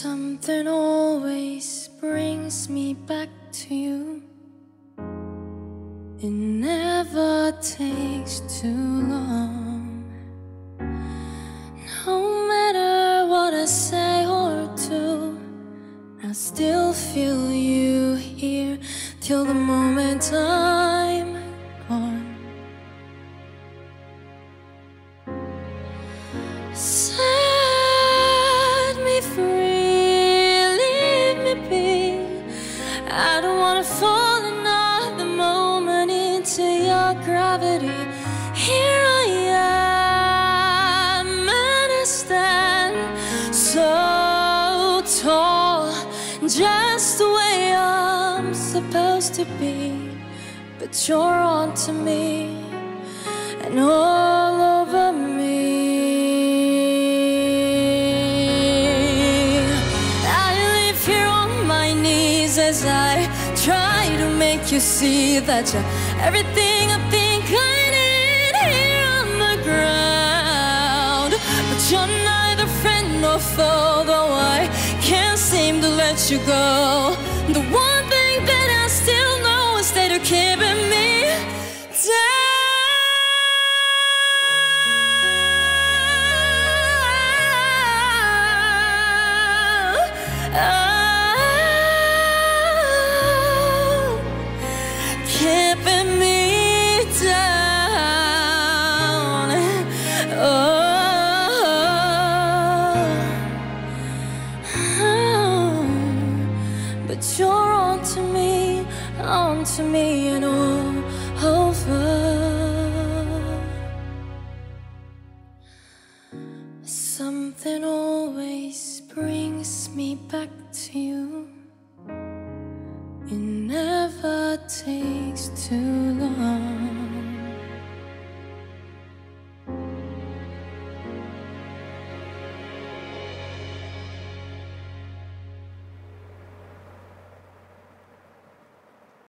Something always brings me back to you. It never takes too long. No matter what I say or do, I still feel you here till the moment I'm tall, just the way I'm supposed to be. But you're on to me and all over me. I live here on my knees as I try to make you see that you're everything I think I need here on the ground. But you're neither friend nor foe, though let you go. The one thing that I still know is that you're keeping me down. But you're on to me, on to me, and all over. Something always brings me back to you. It never takes too long.